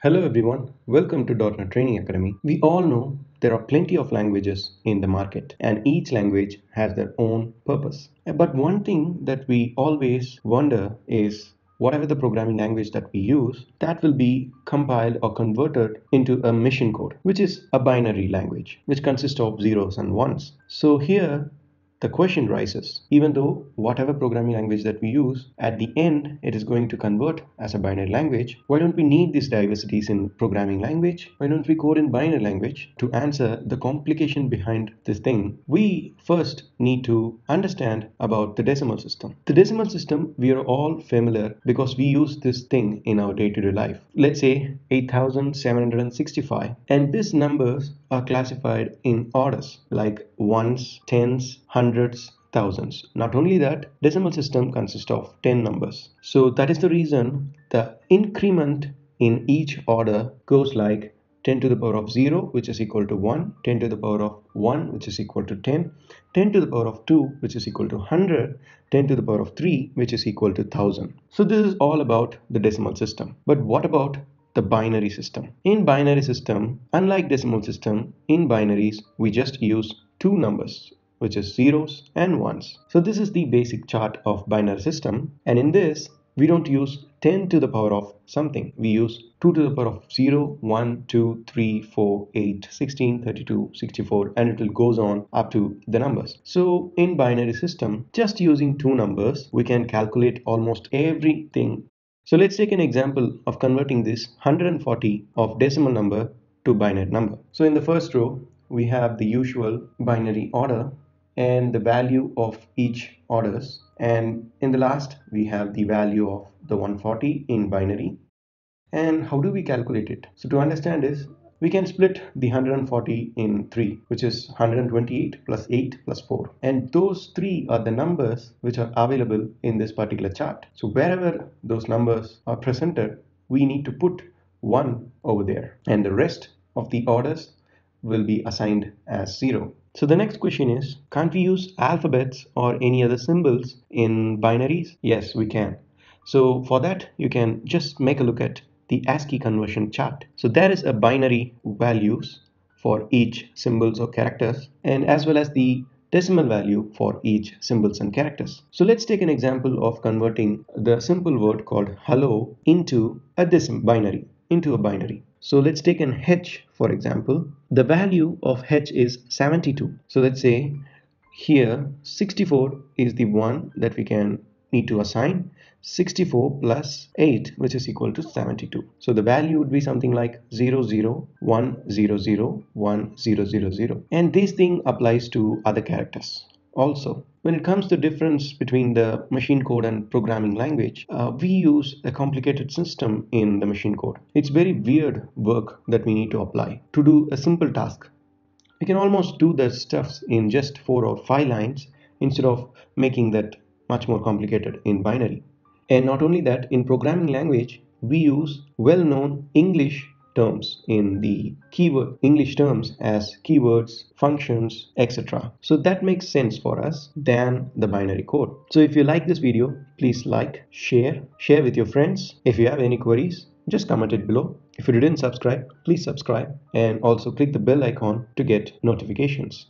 Hello everyone, welcome to .NET Training Academy. We all know there are plenty of languages in the market and each language has their own purpose. But one thing that we always wonder is whatever the programming language that we use, that will be compiled or converted into a machine code, which is a binary language, which consists of zeros and ones. So here the question rises even though whatever programming language that we use at the end it is going to convert as a binary language. Why don't we need these diversities in programming language? Why don't we code in binary language to answer the complication behind this thing? We first need to understand about the decimal system. The decimal system we are all familiar because we use this thing in our day-to-day life. Let's say 8765 and these numbers are classified in orders like ones tens hundreds, thousands. Not only that, decimal system consists of 10 numbers. So that is the reason the increment in each order goes like 10 to the power of 0 which is equal to 1, 10 to the power of 1 which is equal to 10, 10 to the power of 2 which is equal to 100, 10 to the power of 3 which is equal to 1000. So this is all about the decimal system. But what about the binary system? In binary system, unlike decimal system, in binaries we just use two numbers which is zeros and ones. So this is the basic chart of binary system and in this we don't use 10 to the power of something. We use 2 to the power of 0, 1, 2, 3, 4, 8, 16, 32, 64 and it will goes on up to the numbers. So in binary system just using two numbers we can calculate almost everything. So let's take an example of converting this 140 of decimal number to binary number. So in the first row we have the usual binary order and the value of each orders. And in the last we have the value of the 140 in binary. And how do we calculate it? So to understand this we can split the 140 in 3 which is 128 plus 8 plus 4 and those three are the numbers which are available in this particular chart. So wherever those numbers are presented we need to put 1 over there. And the rest of the orders will be assigned as 0 so the next question is, can't we use alphabets or any other symbols in binaries? Yes, we can. So for that, you can just make a look at the ASCII conversion chart. So there is a binary values for each symbols or characters and as well as the decimal value for each symbols and characters. So let's take an example of converting the simple word called hello into a decimal binary, into a binary. So let's take an h for example. The value of h is 72. So let's say here 64 is the one that we can need to assign 64 plus 8 which is equal to 72 so the value would be something like 0 0 1 0 0 1 0 0 0 and this thing applies to other characters also when it comes to difference between the machine code and programming language uh, we use a complicated system in the machine code. It's very weird work that we need to apply to do a simple task. We can almost do the stuffs in just four or five lines instead of making that much more complicated in binary. And not only that in programming language we use well-known english terms in the keyword English terms as keywords, functions, etc. So that makes sense for us than the binary code. So if you like this video, please like, share, share with your friends. If you have any queries, just comment it below. If you didn't subscribe, please subscribe and also click the bell icon to get notifications.